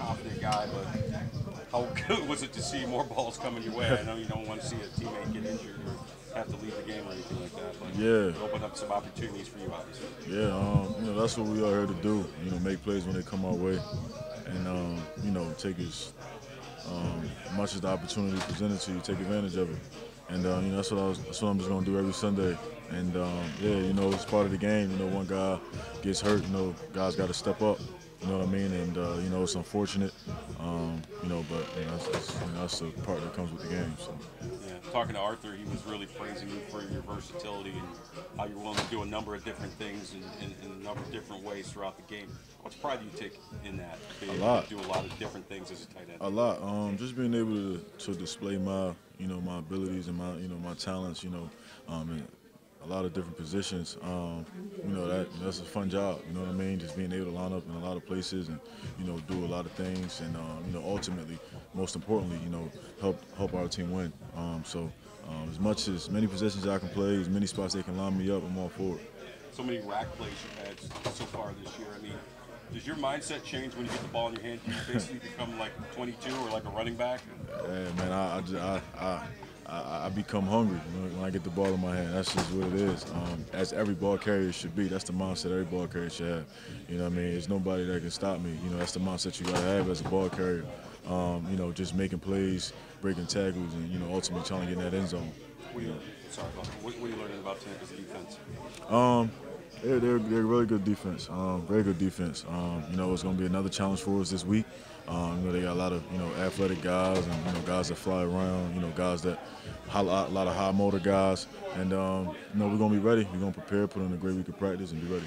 confident guy, but how good was it to see more balls coming your way? I know you don't want to see a teammate get injured or have to leave the game or anything like that, but Yeah. it opened up some opportunities for you, obviously. Yeah, um, you know that's what we are here to do. You know, make plays when they come our way, and um, you know take as um, much as the opportunity presented to you, take advantage of it. And uh, you know that's what I was, that's what I'm just gonna do every Sunday. And um, yeah, you know it's part of the game. You know, one guy gets hurt, you know, guys got to step up. You know what I mean? And uh, you know it's unfortunate, um, you know, but you know, that's, you know, that's the part that comes with the game. So. Yeah, talking to Arthur, he was really praising you for your versatility and how you're willing to do a number of different things in, in, in a number of different ways throughout the game. What's pride do you take in that? Being able lot. To do a lot of different things as a tight end. A lot. Um, just being able to, to display my, you know, my abilities and my, you know, my talents, you know, um, in a lot of different positions. Um, you know, that that's a fun job. You know what I mean? Just being able to line up in a lot of places and, you know, do a lot of things and, um, you know, ultimately, most importantly, you know, help help our team win. Um, so, um, as much as many positions I can play, as many spots they can line me up, I'm all for it. so many rack plays you've had so far this year. I mean, does your mindset change when you get the ball in your hand? Do you basically become like 22 or like a running back? Yeah, man, I, I, I, I, I, I become hungry you know, when I get the ball in my hand. That's just what it is. Um, as every ball carrier should be. That's the mindset every ball carrier should have. You know what I mean? There's nobody that can stop me. You know, that's the mindset you got to have as a ball carrier. Um, you know, just making plays, breaking tackles, and, you know, ultimately trying to get in that end zone. What are you, sorry. What, what are you learning about Tampa's defense? Um, they're, they're, they're really good defense, um, very good defense. Um, you know, it's going to be another challenge for us this week. Um, you know, they got a lot of, you know, athletic guys and, you know, guys that fly around, you know, guys that, a lot, a lot of high motor guys. And, um, you know, we're going to be ready. We're going to prepare, put in a great week of practice and be ready.